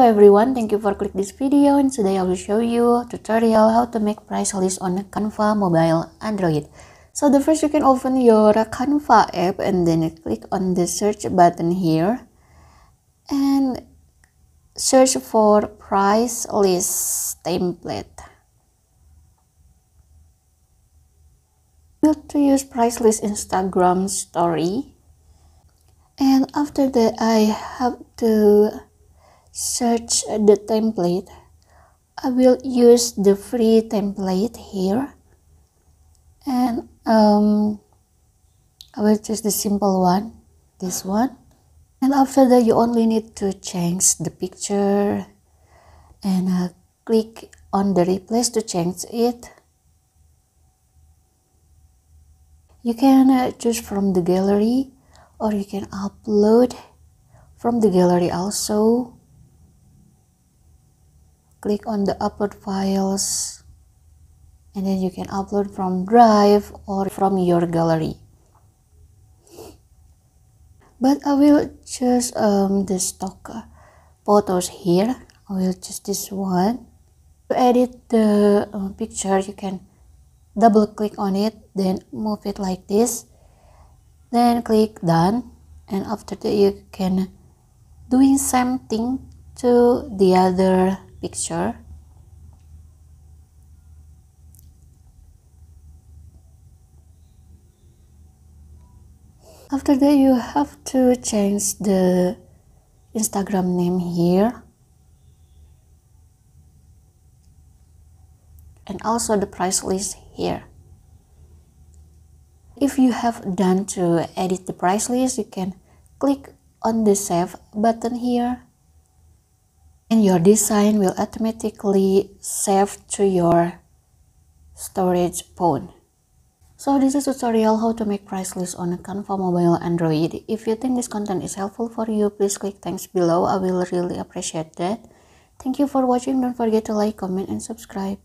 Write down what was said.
everyone, thank you for click this video and today I will show you tutorial how to make price list on Canva mobile Android. So the first you can open your Canva app and then click on the search button here and search for price list template. to use price list Instagram story and after that I have to search the template. I will use the free template here. And um, I will choose the simple one this one. And after that you only need to change the picture. And uh, click on the replace to change it. You can uh, choose from the gallery or you can upload from the gallery also click on the upload files and then you can upload from drive or from your gallery. But I will choose um, the stock photos here. I will choose this one. To edit the uh, picture you can double click on it then move it like this. Then click done and after that you can doing something to the other picture. After that you have to change the instagram name here. And also the price list here. If you have done to edit the price list you can click on the save button here and your design will automatically save to your storage phone. So this is tutorial how to make price list on Canva mobile Android. If you think this content is helpful for you, please click thanks below. I will really appreciate that. Thank you for watching. Don't forget to like, comment, and subscribe.